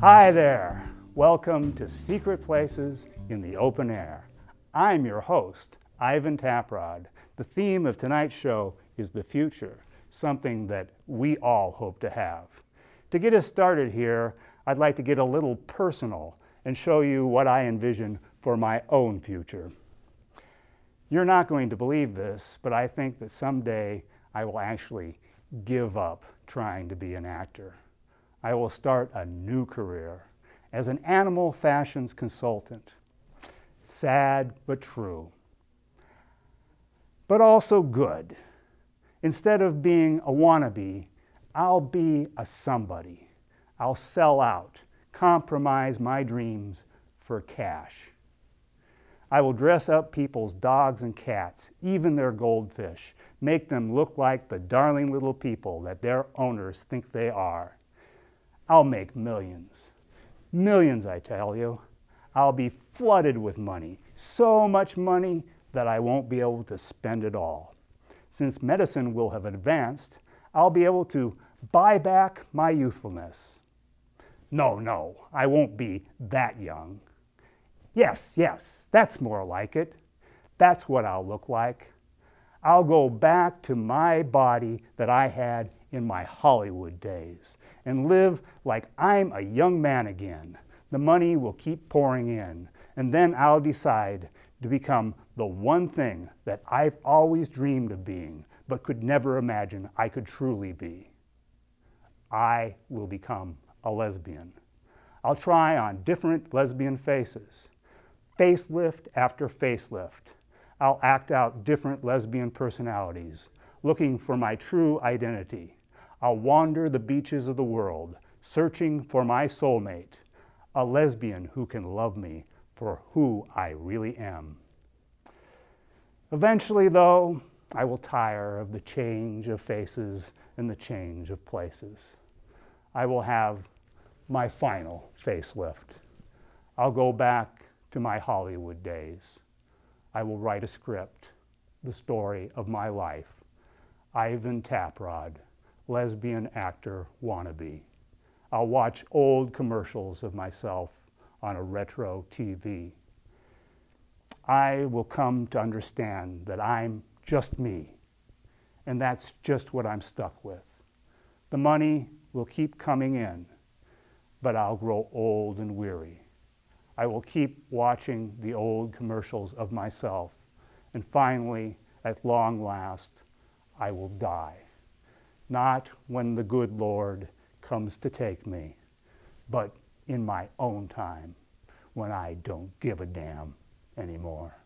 Hi there. Welcome to Secret Places in the Open Air. I'm your host, Ivan Taprod. The theme of tonight's show is the future, something that we all hope to have. To get us started here, I'd like to get a little personal and show you what I envision for my own future. You're not going to believe this, but I think that someday I will actually give up trying to be an actor. I will start a new career as an animal fashions consultant. Sad but true. But also good. Instead of being a wannabe, I'll be a somebody. I'll sell out, compromise my dreams for cash. I will dress up people's dogs and cats, even their goldfish, make them look like the darling little people that their owners think they are. I'll make millions. Millions, I tell you. I'll be flooded with money, so much money that I won't be able to spend it all. Since medicine will have advanced, I'll be able to buy back my youthfulness. No, no, I won't be that young. Yes, yes, that's more like it. That's what I'll look like. I'll go back to my body that I had in my Hollywood days and live like I'm a young man again. The money will keep pouring in, and then I'll decide to become the one thing that I've always dreamed of being, but could never imagine I could truly be. I will become a lesbian. I'll try on different lesbian faces facelift after facelift. I'll act out different lesbian personalities, looking for my true identity. I'll wander the beaches of the world, searching for my soulmate, a lesbian who can love me for who I really am. Eventually, though, I will tire of the change of faces and the change of places. I will have my final facelift. I'll go back to my Hollywood days. I will write a script, the story of my life. Ivan Taprod, lesbian actor wannabe. I'll watch old commercials of myself on a retro TV. I will come to understand that I'm just me, and that's just what I'm stuck with. The money will keep coming in, but I'll grow old and weary. I will keep watching the old commercials of myself. And finally, at long last, I will die. Not when the good Lord comes to take me, but in my own time when I don't give a damn anymore.